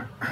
Uh-huh.